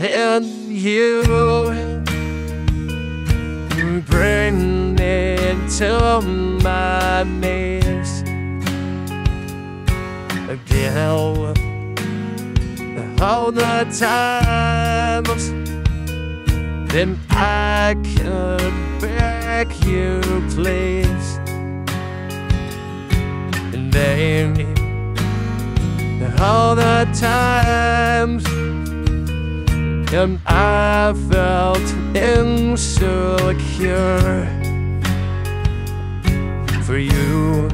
and you bring me to my knees again all the times then I could beg you please. And then all the times and I felt insecure for you.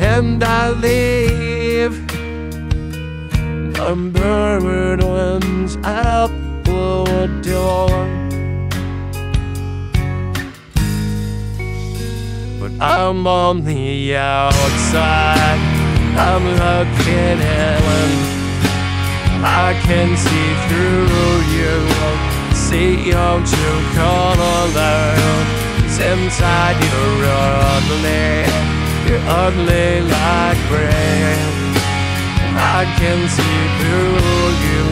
And I leave bird ones out the door. But I'm on the outside, I'm looking in. I can see through you, see your true color. It's Inside you're ugly, you're ugly like rain. I can see through you,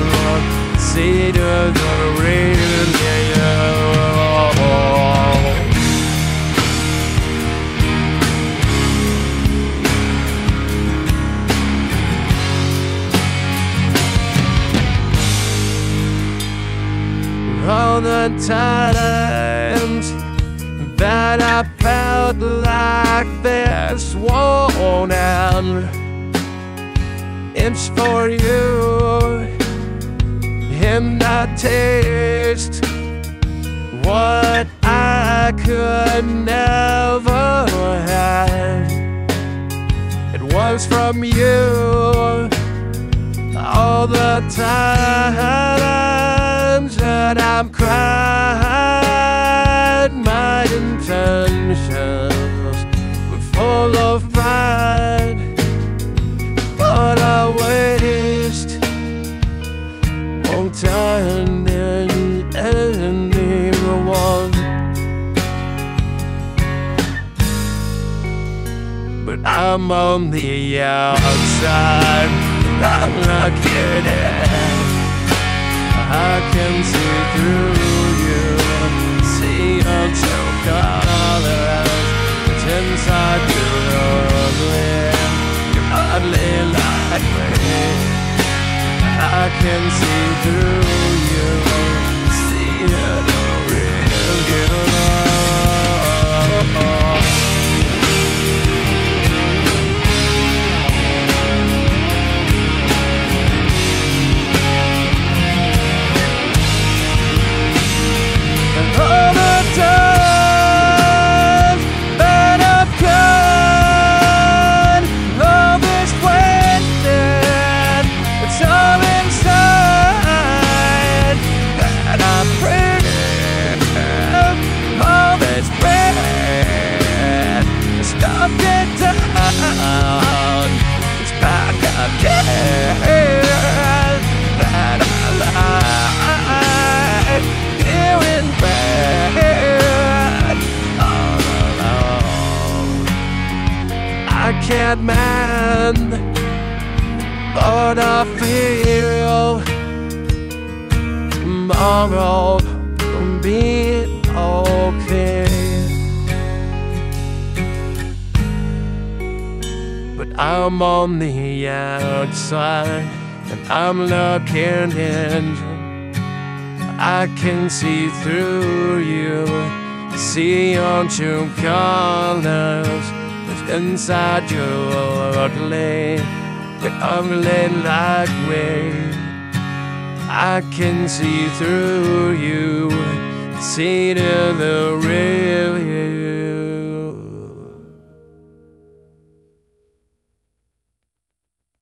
the times that I felt like this won't end. It's for you, and I taste what I could never have. It was from you all the times that I'm crying. I'm on the outside. I'm not kidding. I can see through you, see your true colors. It's inside you're ugly, you're ugly like me. I can see through it down. It's back again that I lie here in bed all alone. I can't mend, but I feel tomorrow I'm on the outside and I'm looking in. I can see through you, see your true colors. It's inside you ugly, you're ugly like me. I can see through you, see to the.